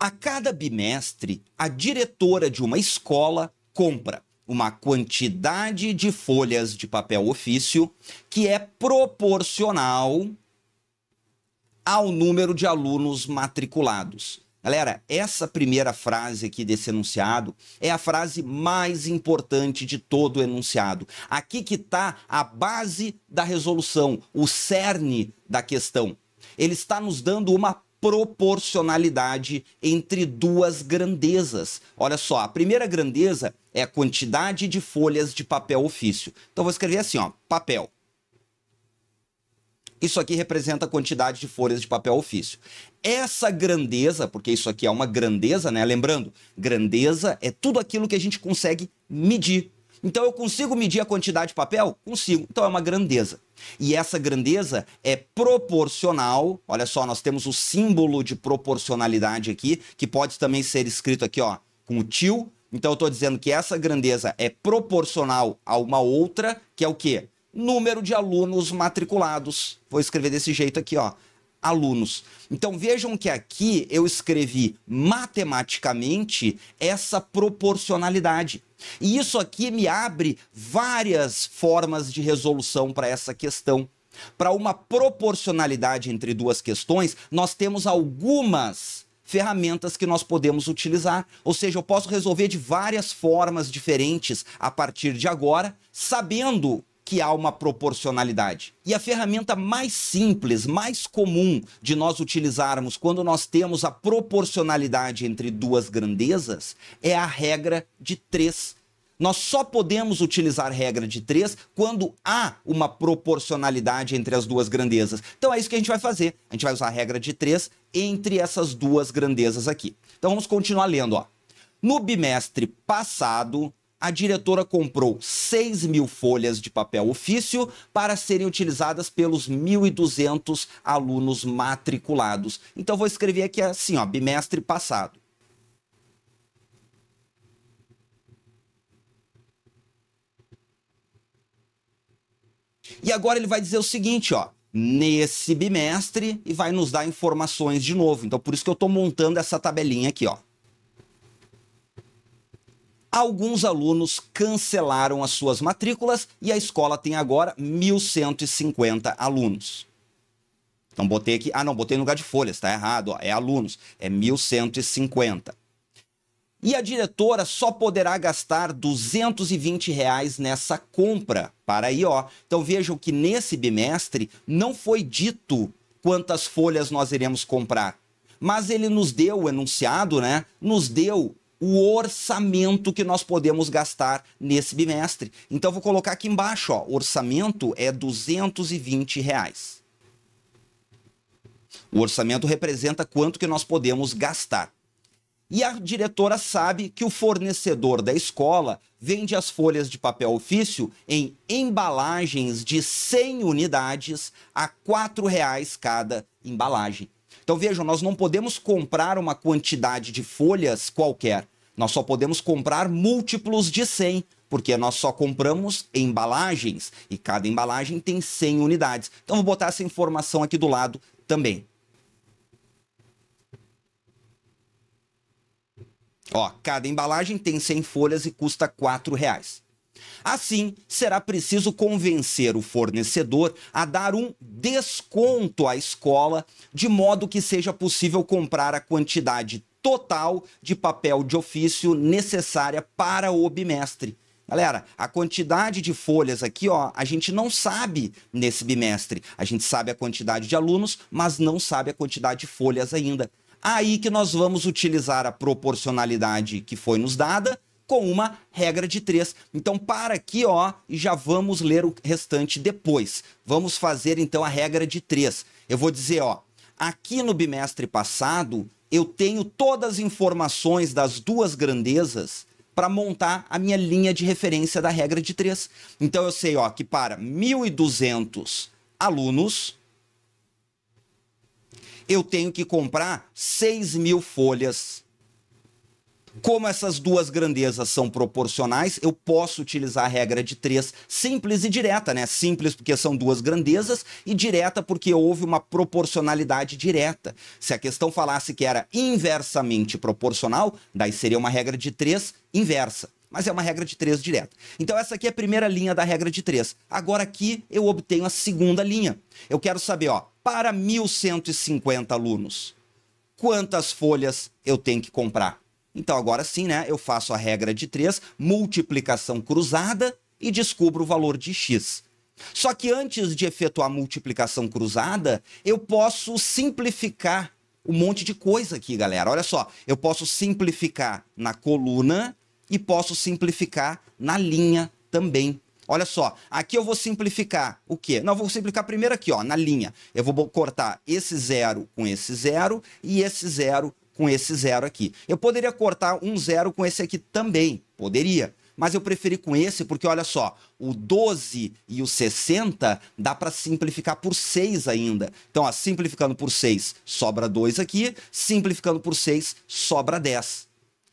A cada bimestre, a diretora de uma escola compra uma quantidade de folhas de papel ofício que é proporcional ao número de alunos matriculados. Galera, essa primeira frase aqui desse enunciado é a frase mais importante de todo o enunciado. Aqui que está a base da resolução, o cerne da questão. Ele está nos dando uma proporcionalidade entre duas grandezas. Olha só, a primeira grandeza é a quantidade de folhas de papel ofício. Então vou escrever assim, ó, papel. Isso aqui representa a quantidade de folhas de papel ofício. Essa grandeza, porque isso aqui é uma grandeza, né? Lembrando, grandeza é tudo aquilo que a gente consegue medir. Então eu consigo medir a quantidade de papel? Consigo. Então é uma grandeza. E essa grandeza é proporcional. Olha só, nós temos o símbolo de proporcionalidade aqui, que pode também ser escrito aqui, ó, com o tio. Então eu estou dizendo que essa grandeza é proporcional a uma outra, que é o quê? Número de alunos matriculados. Vou escrever desse jeito aqui, ó alunos. Então vejam que aqui eu escrevi matematicamente essa proporcionalidade. E isso aqui me abre várias formas de resolução para essa questão. Para uma proporcionalidade entre duas questões, nós temos algumas ferramentas que nós podemos utilizar. Ou seja, eu posso resolver de várias formas diferentes a partir de agora, sabendo que há uma proporcionalidade. E a ferramenta mais simples, mais comum de nós utilizarmos quando nós temos a proporcionalidade entre duas grandezas é a regra de três. Nós só podemos utilizar regra de três quando há uma proporcionalidade entre as duas grandezas. Então é isso que a gente vai fazer. A gente vai usar a regra de três entre essas duas grandezas aqui. Então vamos continuar lendo. Ó. No bimestre passado, a diretora comprou 6 mil folhas de papel ofício para serem utilizadas pelos 1.200 alunos matriculados. Então, vou escrever aqui assim, ó, bimestre passado. E agora ele vai dizer o seguinte, ó, nesse bimestre e vai nos dar informações de novo. Então, por isso que eu estou montando essa tabelinha aqui, ó. Alguns alunos cancelaram as suas matrículas e a escola tem agora 1.150 alunos. Então botei aqui, ah não, botei no lugar de folhas, está errado, ó, é alunos, é 1.150. E a diretora só poderá gastar 220 reais nessa compra. Para aí, ó. Então vejam que nesse bimestre não foi dito quantas folhas nós iremos comprar. Mas ele nos deu o enunciado, né? Nos deu o orçamento que nós podemos gastar nesse bimestre. Então vou colocar aqui embaixo, ó, orçamento é 220 reais. O orçamento representa quanto que nós podemos gastar. E a diretora sabe que o fornecedor da escola vende as folhas de papel ofício em embalagens de 100 unidades a R$ 4,00 cada embalagem. Então vejam, nós não podemos comprar uma quantidade de folhas qualquer. Nós só podemos comprar múltiplos de 100, porque nós só compramos embalagens e cada embalagem tem 100 unidades. Então vou botar essa informação aqui do lado também. Ó, cada embalagem tem 100 folhas e custa R$ reais. Assim, será preciso convencer o fornecedor a dar um desconto à escola, de modo que seja possível comprar a quantidade total de papel de ofício necessária para o bimestre. Galera, a quantidade de folhas aqui, ó, a gente não sabe nesse bimestre. A gente sabe a quantidade de alunos, mas não sabe a quantidade de folhas ainda. Aí que nós vamos utilizar a proporcionalidade que foi nos dada com uma regra de três. Então, para aqui, ó, e já vamos ler o restante depois. Vamos fazer então a regra de três. Eu vou dizer, ó, aqui no bimestre passado, eu tenho todas as informações das duas grandezas para montar a minha linha de referência da regra de três. Então, eu sei, ó, que para 1.200 alunos, eu tenho que comprar 6 mil folhas Como essas duas grandezas são proporcionais, eu posso utilizar a regra de três simples e direta, né? Simples porque são duas grandezas e direta porque houve uma proporcionalidade direta. Se a questão falasse que era inversamente proporcional, daí seria uma regra de três inversa. Mas é uma regra de três direta. Então, essa aqui é a primeira linha da regra de três. Agora, aqui eu obtenho a segunda linha. Eu quero saber, ó, para 1.150 alunos, quantas folhas eu tenho que comprar? Então, agora sim, né? Eu faço a regra de 3, multiplicação cruzada e descubro o valor de x. Só que antes de efetuar a multiplicação cruzada, eu posso simplificar um monte de coisa aqui, galera. Olha só, eu posso simplificar na coluna e posso simplificar na linha também. Olha só, aqui eu vou simplificar o quê? Não, eu vou simplificar primeiro aqui, ó, na linha. Eu vou cortar esse zero com esse zero e esse zero com esse zero aqui. Eu poderia cortar um zero com esse aqui também, poderia. Mas eu preferi com esse porque, olha só, o 12 e o 60 dá para simplificar por 6 ainda. Então, ó, simplificando por 6, sobra 2 aqui. Simplificando por 6, sobra 10.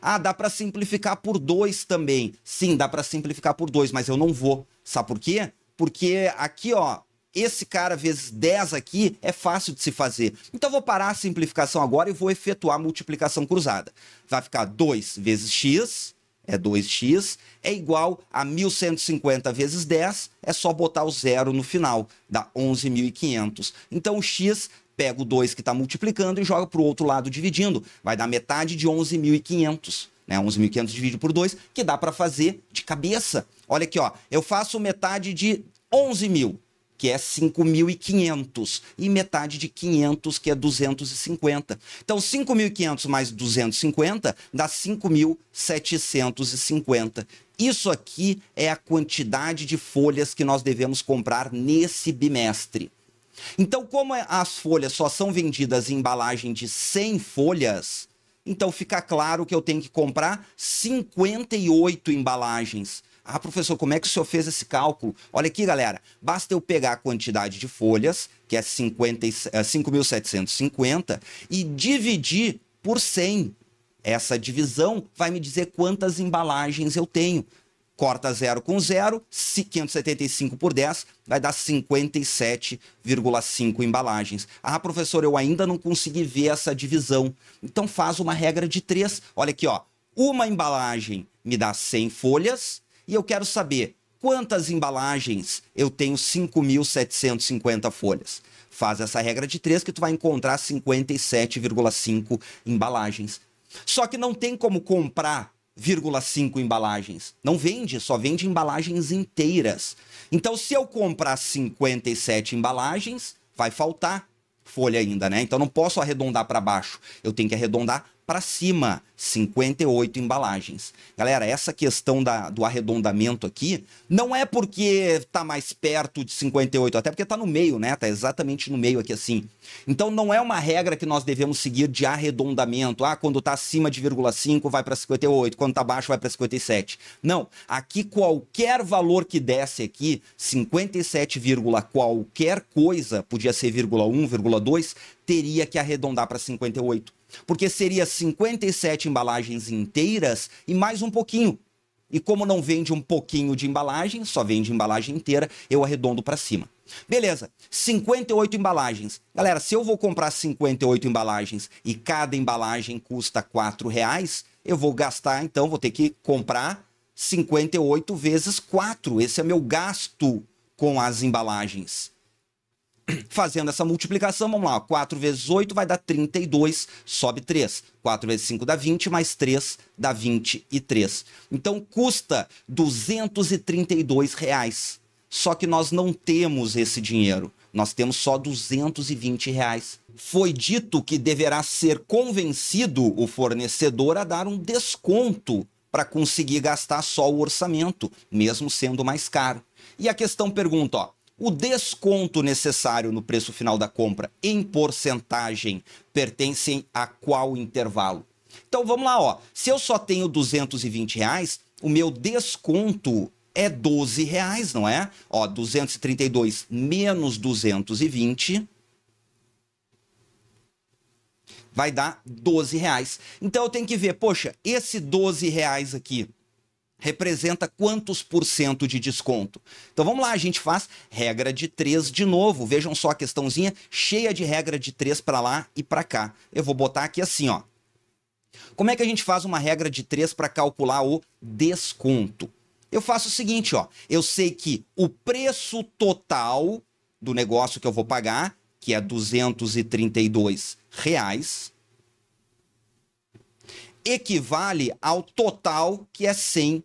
Ah, dá para simplificar por 2 também. Sim, dá para simplificar por 2, mas eu não vou. Sabe por quê? Porque aqui, ó, esse cara vezes 10 aqui é fácil de se fazer. Então vou parar a simplificação agora e vou efetuar a multiplicação cruzada. Vai ficar 2 vezes x, é 2x, é igual a 1150 vezes 10, é só botar o zero no final, dá 11.500. Então o x pega o 2 que está multiplicando e joga para o outro lado dividindo. Vai dar metade de 11.500. Né, 11.500 dividido por 2, que dá para fazer de cabeça. Olha aqui, ó, eu faço metade de 11 mil que é 5.500, e metade de 500, que é 250. Então, 5.500 mais 250 dá 5.750. Isso aqui é a quantidade de folhas que nós devemos comprar nesse bimestre. Então, como é, as folhas só são vendidas em embalagem de 100 folhas, então fica claro que eu tenho que comprar 58 embalagens. Ah, professor, como é que o senhor fez esse cálculo? Olha aqui, galera. Basta eu pegar a quantidade de folhas, que é 5.750, é, e dividir por 100. Essa divisão vai me dizer quantas embalagens eu tenho. Corta zero com zero, 575 por 10 vai dar 57,5 embalagens. Ah, professor, eu ainda não consegui ver essa divisão. Então faz uma regra de três. Olha aqui, ó. Uma embalagem me dá 100 folhas, e eu quero saber quantas embalagens eu tenho 5.750 folhas. Faz essa regra de três que tu vai encontrar 57,5 embalagens. Só que não tem como comprar 0,5 embalagens. Não vende, só vende embalagens inteiras. Então, se eu comprar 57 embalagens, vai faltar folha ainda, né? Então não posso arredondar para baixo. Eu tenho que arredondar para cima, 58 embalagens. Galera, essa questão da, do arredondamento aqui não é porque tá mais perto de 58, até porque tá no meio, né? Tá exatamente no meio aqui assim. Então não é uma regra que nós devemos seguir de arredondamento. Ah, quando tá acima de 0,5 vai para 58, quando tá abaixo vai para 57. Não, aqui qualquer valor que desce aqui, 57, qualquer coisa, podia ser 1, 2, teria que arredondar para 58 porque seria 57 embalagens inteiras e mais um pouquinho. E como não vende um pouquinho de embalagem, só vende embalagem inteira, eu arredondo para cima. Beleza, 58 embalagens. Galera, se eu vou comprar 58 embalagens e cada embalagem custa 4 reais, eu vou gastar, então, vou ter que comprar 58 vezes 4. Esse é meu gasto com as embalagens. Fazendo essa multiplicação, vamos lá, 4 vezes 8 vai dar 32, sobe 3. 4 vezes 5 dá 20, mais 3 dá 23. Então custa 232 reais. Só que nós não temos esse dinheiro. Nós temos só 220 reais. Foi dito que deverá ser convencido o fornecedor a dar um desconto para conseguir gastar só o orçamento, mesmo sendo mais caro. E a questão pergunta, ó, o desconto necessário no preço final da compra em porcentagem pertence a qual intervalo? Então vamos lá, ó. Se eu só tenho 220 reais, o meu desconto é 12 reais, não é? Ó, 232 menos 220 vai dar 12 reais. Então eu tenho que ver, poxa, esse 12 reais aqui representa quantos por cento de desconto? Então vamos lá, a gente faz regra de 3 de novo. Vejam só a questãozinha cheia de regra de 3 para lá e para cá. Eu vou botar aqui assim, ó. Como é que a gente faz uma regra de 3 para calcular o desconto? Eu faço o seguinte, ó. Eu sei que o preço total do negócio que eu vou pagar, que é 232 reais, equivale ao total que é 100%.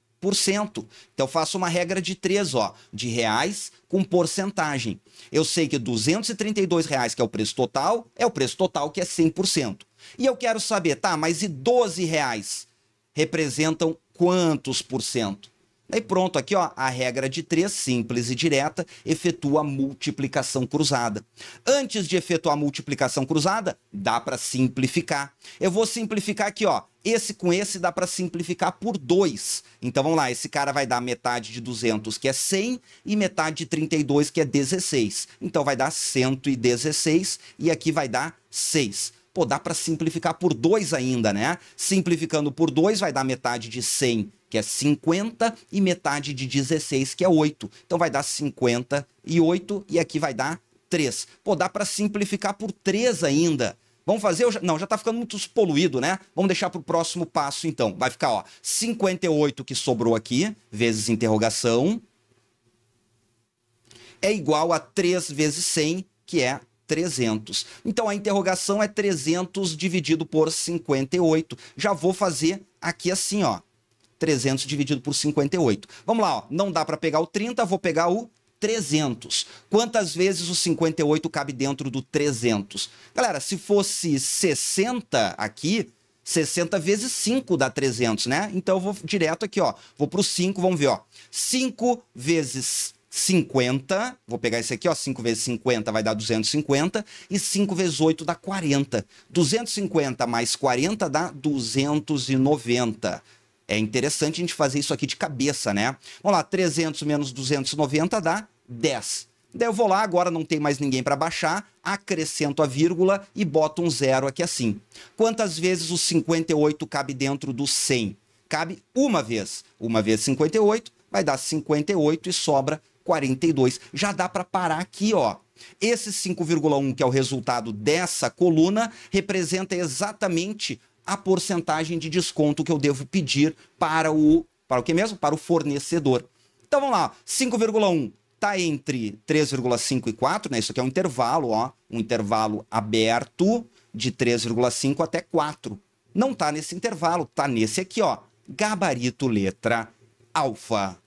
Então eu faço uma regra de 3, ó, de reais com porcentagem. Eu sei que 232 reais, que é o preço total, é o preço total que é 100%. E eu quero saber, tá, mas e 12 reais representam quantos por cento? Aí pronto, aqui ó, a regra de 3, simples e direta, efetua a multiplicação cruzada. Antes de efetuar a multiplicação cruzada, dá para simplificar. Eu vou simplificar aqui, ó. Esse com esse dá para simplificar por 2. Então vamos lá, esse cara vai dar metade de 200, que é 100, e metade de 32, que é 16. Então vai dar 116 e aqui vai dar 6. Pô, dá para simplificar por 2 ainda, né? Simplificando por 2 vai dar metade de 100 que é 50, e metade de 16, que é 8. Então vai dar 58 e aqui vai dar 3. Pô, dá para simplificar por 3 ainda. Vamos fazer? Não, já está ficando muito poluído, né? Vamos deixar para o próximo passo, então. Vai ficar, ó, 58 que sobrou aqui, vezes interrogação, é igual a 3 vezes 100, que é 300. Então a interrogação é 300 dividido por 58. Já vou fazer aqui assim, ó. 300 dividido por 58. Vamos lá, ó. não dá para pegar o 30, vou pegar o 300. Quantas vezes o 58 cabe dentro do 300? Galera, se fosse 60 aqui, 60 vezes 5 dá 300, né? Então eu vou direto aqui, ó. Vou pro 5, vamos ver, ó. 5 vezes 50, vou pegar esse aqui, ó, 5 vezes 50 vai dar 250 e 5 vezes 8 dá 40. 250 mais 40 dá 290. É interessante a gente fazer isso aqui de cabeça, né? Vamos lá, 300 menos 290 dá 10. Daí eu vou lá, agora não tem mais ninguém para baixar, acrescento a vírgula e boto um zero aqui assim. Quantas vezes o 58 cabe dentro do 100? Cabe uma vez. Uma vez 58 vai dar 58 e sobra 42. Já dá para parar aqui, ó. Esse 5,1, que é o resultado dessa coluna, representa exatamente a porcentagem de desconto que eu devo pedir para o para o que mesmo? Para o fornecedor. Então vamos lá, 5,1 está entre 3,5 e 4, né? Isso aqui é um intervalo, ó, um intervalo aberto de 3,5 até 4. Não está nesse intervalo, está nesse aqui, ó, gabarito letra alfa.